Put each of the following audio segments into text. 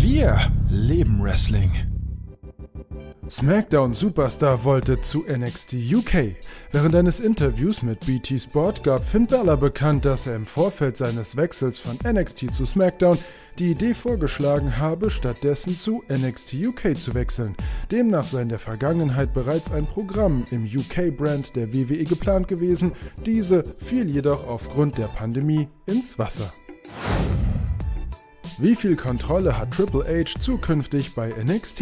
Wir leben Wrestling. SmackDown Superstar wollte zu NXT UK. Während eines Interviews mit BT Sport gab Finn Balor bekannt, dass er im Vorfeld seines Wechsels von NXT zu SmackDown die Idee vorgeschlagen habe, stattdessen zu NXT UK zu wechseln. Demnach sei in der Vergangenheit bereits ein Programm im UK-Brand der WWE geplant gewesen, diese fiel jedoch aufgrund der Pandemie ins Wasser. Wie viel Kontrolle hat Triple H zukünftig bei NXT?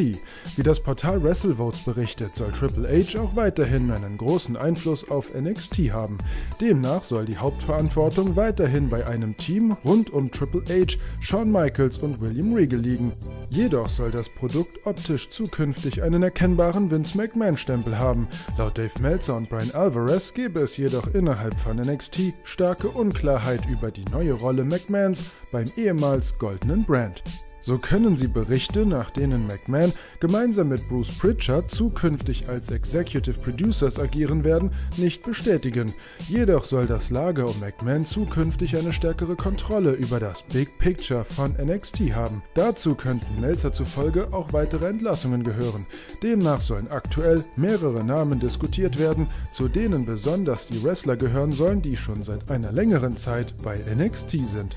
Wie das Portal WrestleVotes berichtet, soll Triple H auch weiterhin einen großen Einfluss auf NXT haben. Demnach soll die Hauptverantwortung weiterhin bei einem Team rund um Triple H, Shawn Michaels und William Regal liegen. Jedoch soll das Produkt optisch zukünftig einen erkennbaren Vince McMahon-Stempel haben. Laut Dave Meltzer und Brian Alvarez gäbe es jedoch innerhalb von NXT starke Unklarheit über die neue Rolle McMahons beim ehemals Golden eigenen Brand. So können sie Berichte, nach denen McMahon gemeinsam mit Bruce Pritchard zukünftig als Executive Producers agieren werden, nicht bestätigen. Jedoch soll das Lager um McMahon zukünftig eine stärkere Kontrolle über das Big Picture von NXT haben. Dazu könnten Melzer zufolge auch weitere Entlassungen gehören. Demnach sollen aktuell mehrere Namen diskutiert werden, zu denen besonders die Wrestler gehören sollen, die schon seit einer längeren Zeit bei NXT sind.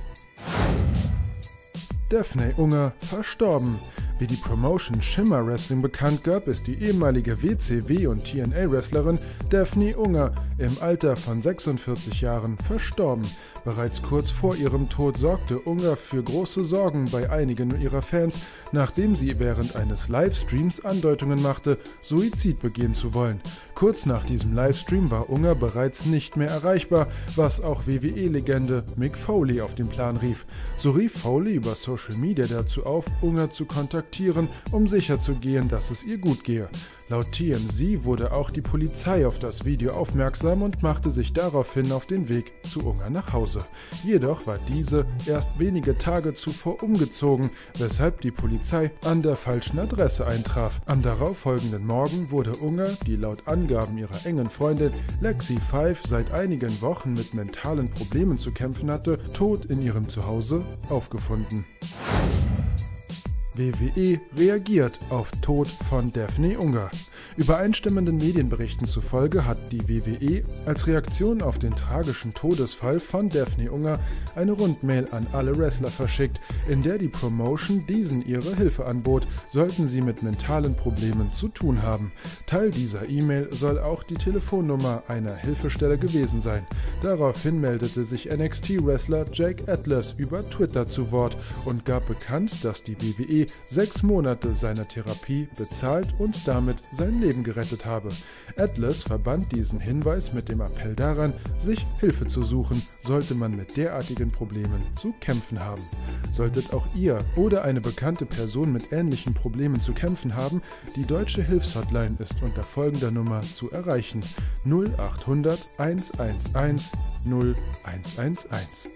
Daphne Unger verstorben. Wie die Promotion Shimmer Wrestling bekannt gab, ist die ehemalige WCW und TNA-Wrestlerin Daphne Unger im Alter von 46 Jahren verstorben. Bereits kurz vor ihrem Tod sorgte Unger für große Sorgen bei einigen ihrer Fans, nachdem sie während eines Livestreams Andeutungen machte, Suizid begehen zu wollen. Kurz nach diesem Livestream war Unger bereits nicht mehr erreichbar, was auch WWE-Legende Mick Foley auf den Plan rief. So rief Foley über Social Media dazu auf, Unger zu kontaktieren um sicherzugehen, dass es ihr gut gehe. Laut TMZ wurde auch die Polizei auf das Video aufmerksam und machte sich daraufhin auf den Weg zu Unger nach Hause. Jedoch war diese erst wenige Tage zuvor umgezogen, weshalb die Polizei an der falschen Adresse eintraf. Am darauffolgenden Morgen wurde Unger, die laut Angaben ihrer engen Freundin Lexi Five seit einigen Wochen mit mentalen Problemen zu kämpfen hatte, tot in ihrem Zuhause aufgefunden. WWE reagiert auf Tod von Daphne Unger. Übereinstimmenden Medienberichten zufolge hat die WWE als Reaktion auf den tragischen Todesfall von Daphne Unger eine Rundmail an alle Wrestler verschickt, in der die Promotion diesen ihre Hilfe anbot, sollten sie mit mentalen Problemen zu tun haben. Teil dieser E-Mail soll auch die Telefonnummer einer Hilfestelle gewesen sein. Daraufhin meldete sich NXT-Wrestler Jake Atlas über Twitter zu Wort und gab bekannt, dass die WWE sechs Monate seiner Therapie bezahlt und damit sein Leben gerettet habe. Atlas verband diesen Hinweis mit dem Appell daran, sich Hilfe zu suchen, sollte man mit derartigen Problemen zu kämpfen haben. Solltet auch ihr oder eine bekannte Person mit ähnlichen Problemen zu kämpfen haben, die deutsche Hilfshotline ist unter folgender Nummer zu erreichen: 0800 111 0111.